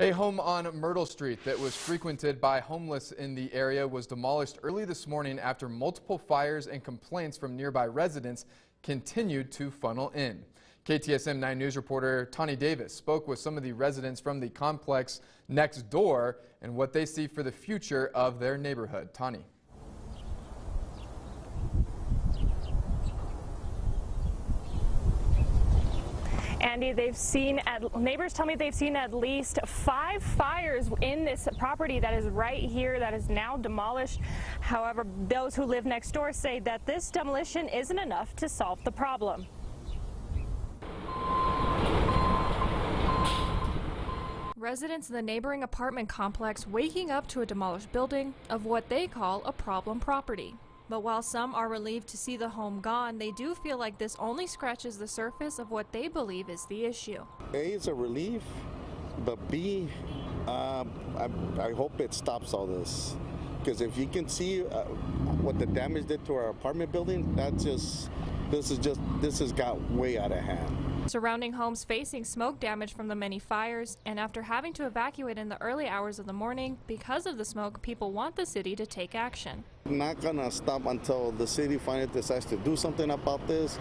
A home on Myrtle Street that was frequented by homeless in the area was demolished early this morning after multiple fires and complaints from nearby residents continued to funnel in. KTSM 9 News reporter Tani Davis spoke with some of the residents from the complex next door and what they see for the future of their neighborhood. Tani. They've seen at, neighbors tell me they've seen at least five fires in this property that is right here that is now demolished. However, those who live next door say that this demolition isn't enough to solve the problem. Residents in the neighboring apartment complex waking up to a demolished building of what they call a problem property. But while some are relieved to see the home gone, they do feel like this only scratches the surface of what they believe is the issue. A is a relief, but B, um, I, I hope it stops all this. Because if you can see uh, what the damage did to our apartment building, that's just, this is just, this has got way out of hand. Surrounding homes facing smoke damage from the many fires, and after having to evacuate in the early hours of the morning because of the smoke, people want the city to take action. Not gonna stop until the city finally decides to do something about this.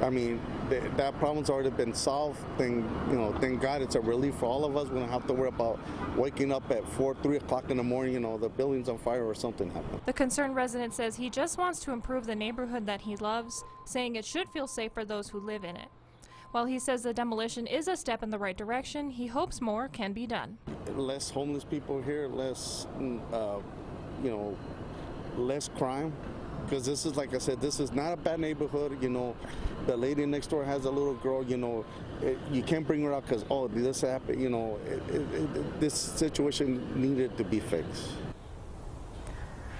I mean, th that problem's already been solved. Thank you know, thank God it's a relief for all of us. We don't have to worry about waking up at four, three o'clock in the morning. You know, the building's on fire or something happened. The concerned resident says he just wants to improve the neighborhood that he loves, saying it should feel safe for those who live in it. While he says the demolition is a step in the right direction, he hopes more can be done. Less homeless people here, less, mm, uh, you know, less crime. Because this is, like I said, this is not a bad neighborhood. You know, the lady next door has a little girl. You know, it, you can't bring her out because oh, this happened. You know, it, it, this situation needed to be fixed.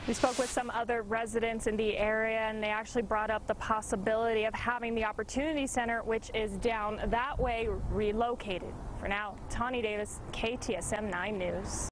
We spoke with some other residents in the area, and they actually brought up the possibility of having the Opportunity Center, which is down that way, relocated. For now, Tani Davis, KTSM 9 News.